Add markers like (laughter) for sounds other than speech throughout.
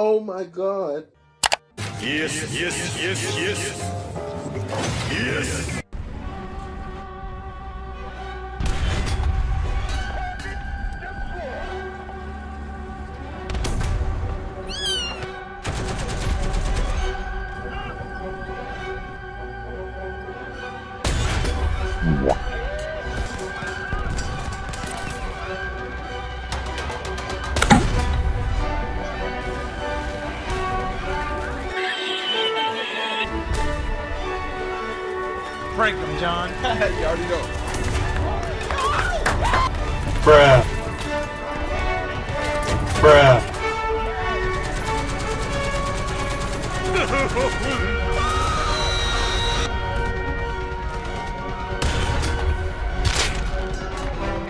Oh my god. Yes, yes, yes, yes. Yes. Prank him, John. (laughs) you already know. Bruh. Bruh.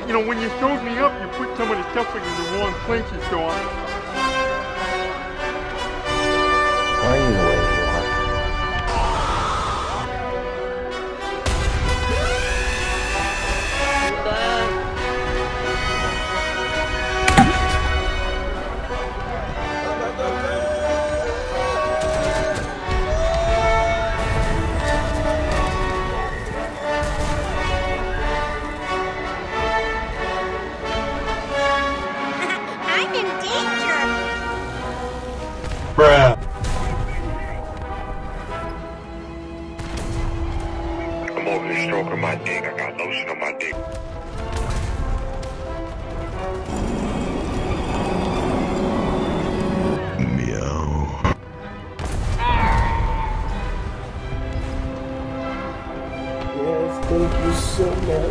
You know, when you showed me up, you put some of the stuff in the wrong places, so I...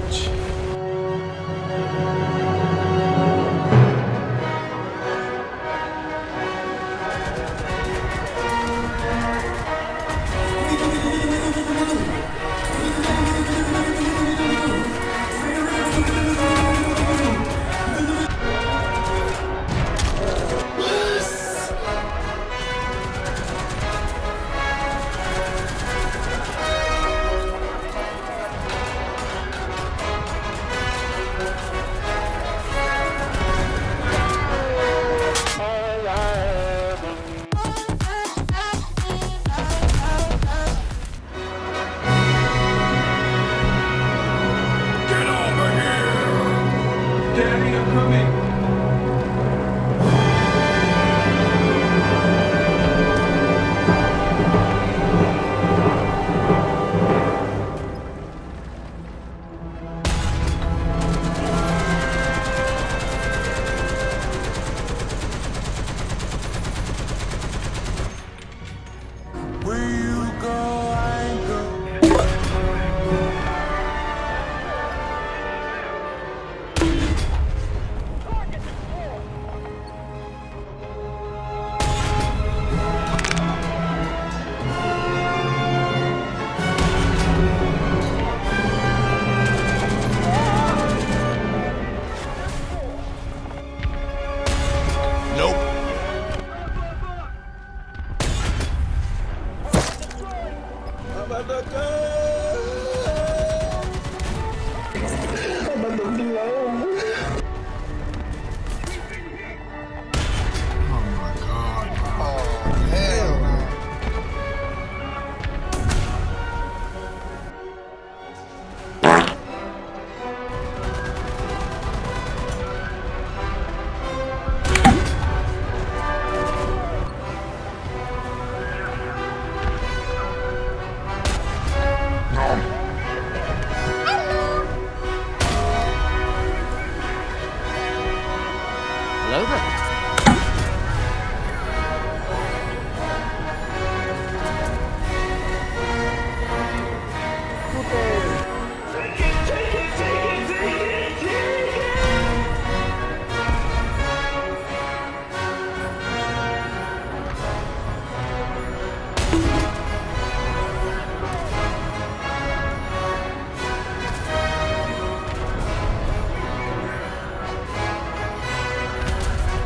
much. I'm about to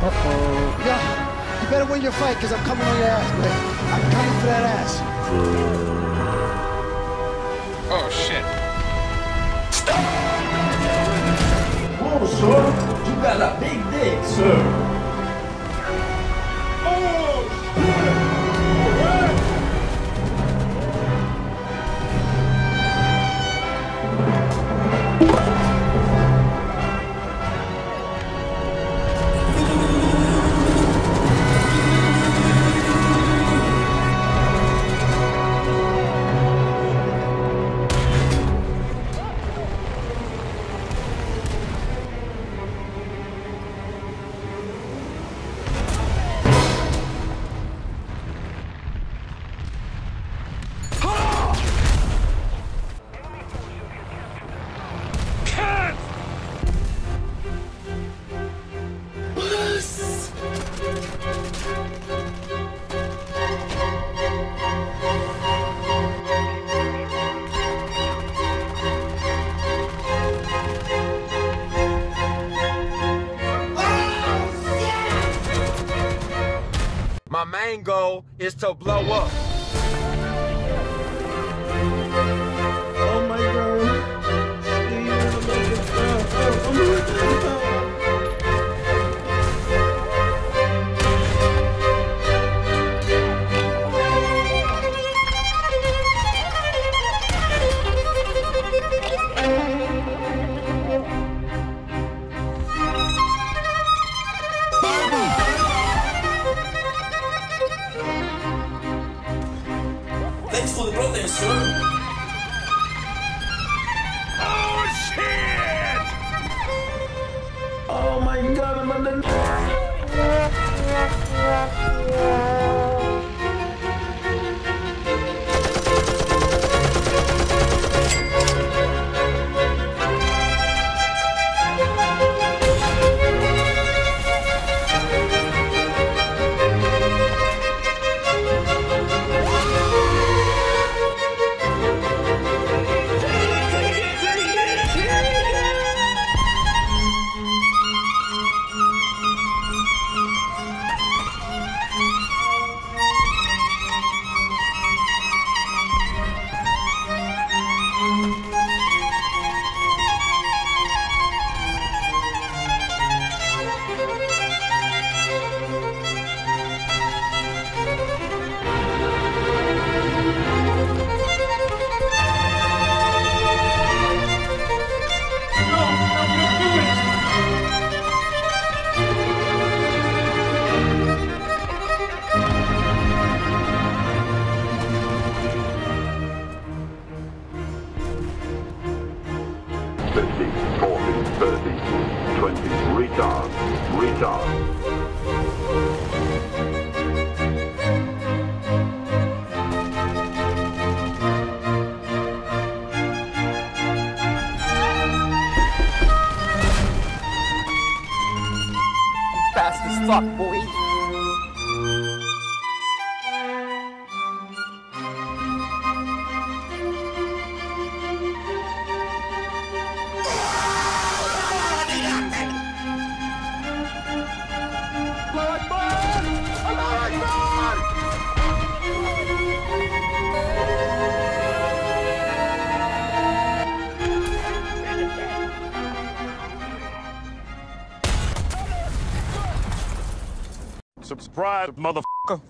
Uh-oh. Yeah, you better win your fight because I'm coming on your ass, man. I'm coming for that ass. Oh, shit. Oh, sir, you got a big dick, sir. Main goal is to blow up. Yeah. Retard. Fast as fuck, boy. Pride, motherfucker.